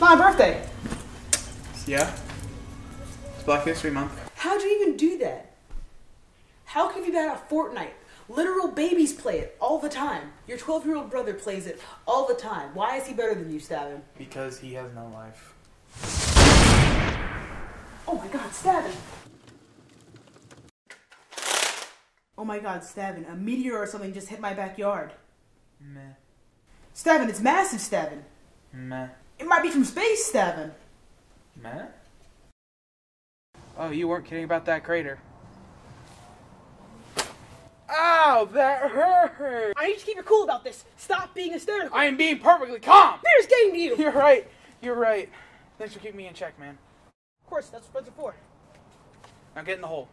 It's my birthday. Yeah? It's Black History Month. How'd you even do that? How can you be bad at Fortnite? Literal babies play it all the time. Your 12 year old brother plays it all the time. Why is he better than you, Stavin? Because he has no life. Oh my god, Stavin! Oh my god, Stavin, a meteor or something just hit my backyard. Meh. Stavin, it's massive, Stavin. Meh. It might be from space, Stavin. Meh? Oh, you weren't kidding about that crater. Ow, that hurt! I need to keep it cool about this. Stop being hysterical. I am being perfectly calm! Peter's getting to you! You're right. You're right. Thanks for keeping me in check, man. Of course, that's what friends are for. Now get in the hole.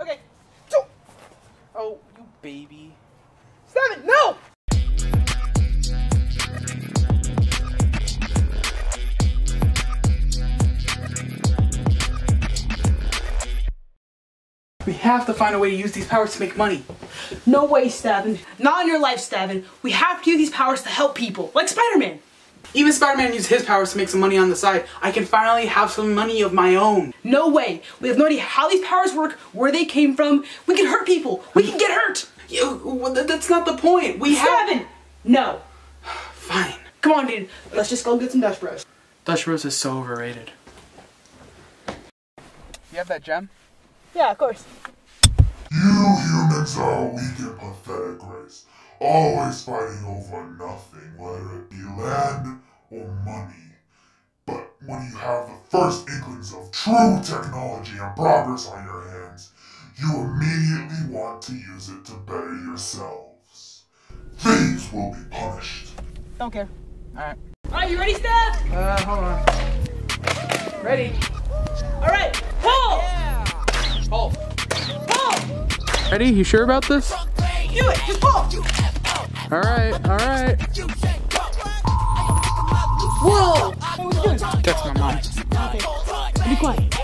Okay. Oh, you baby. Stavin, no! We have to find a way to use these powers to make money. No way, Stavin. Not in your life, Stavin. We have to use these powers to help people, like Spider-Man. Even Spider-Man used his powers to make some money on the side. I can finally have some money of my own. No way. We have no idea how these powers work, where they came from. We can hurt people. We can get hurt. You, that's not the point. We have. Stavin! No. Fine. Come on, dude. Let's just go get some Dutch Bros. Dutch Bros is so overrated. You have that gem? Yeah, of course. You humans are a weak and pathetic race, always fighting over nothing, whether it be land or money. But when you have the first inklings of true technology and progress on your hands, you immediately want to use it to better yourselves. Thieves will be punished. Don't care. Alright. Alright, you ready, Stav? Uh, hold on. Ready? Ready? You sure about this? Do it! Just pull! Alright, alright. Whoa! Hey, what you doing? That's my mom. Okay. Be quiet.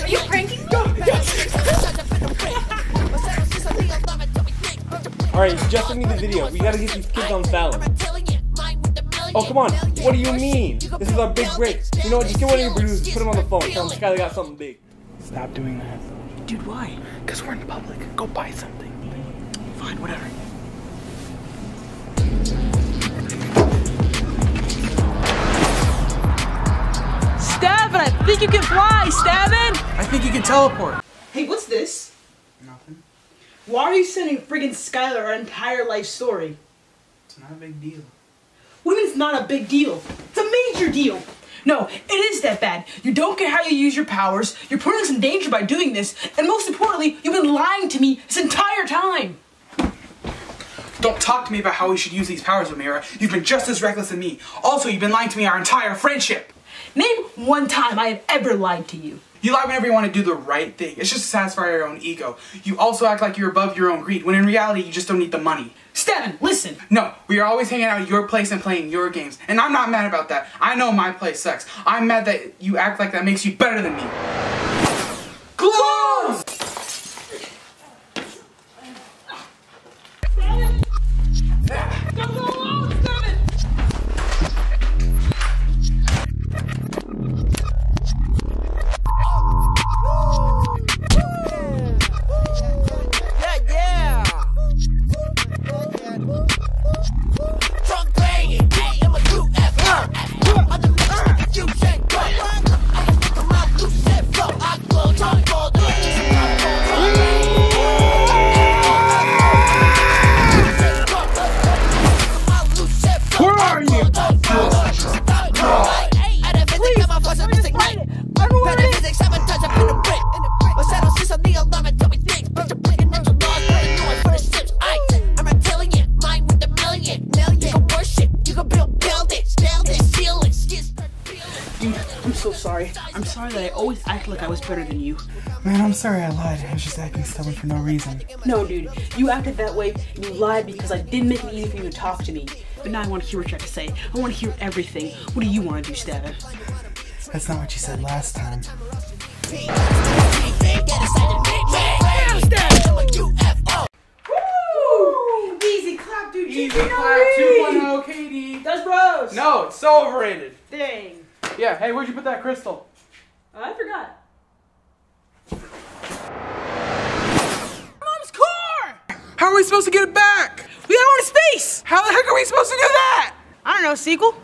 Are you pranking? Alright, just send me the video. We gotta get these kids on Fallon. Oh, come on. What do you mean? This is our big break. You know what? Just get one of your producers, put him on the phone, tell him Skyler got something big. Stop doing that. Dude, why? Because we're in public. Go buy something. Fine, whatever. Stavin, I think you can fly, Stavin! I think you can teleport. Hey, what's this? Nothing. Why are you sending friggin' Skylar our entire life story? It's not a big deal. What do you mean it's not a big deal? It's a major deal! No, it is that bad. You don't care how you use your powers, you're putting us in danger by doing this, and most importantly, you've been lying to me this entire time! Don't talk to me about how we should use these powers, Amira. You've been just as reckless as me. Also, you've been lying to me our entire friendship. Name one time I have ever lied to you. You lie whenever you want to do the right thing. It's just to satisfy your own ego. You also act like you're above your own greed, when in reality, you just don't need the money. Stavin, listen! No, we are always hanging out at your place and playing your games. And I'm not mad about that. I know my place sucks. I'm mad that you act like that makes you better than me. so sorry. I'm sorry that I always act like I was better than you. Man, I'm sorry I lied. I was just acting stubborn for no reason. No, dude. You acted that way, you lied because I didn't make it easy for you to talk to me. But now I want to hear what you have to say. I want to hear everything. What do you want to do, Stata? That's not what you said last time. Easy clap, dude. Easy clap 2.0, KD. That's bros. No, it's so overrated. Dang. Yeah, hey, where'd you put that crystal? Oh, I forgot. Mom's car! How are we supposed to get it back? We gotta go to space! How the heck are we supposed to do that? I don't know, sequel?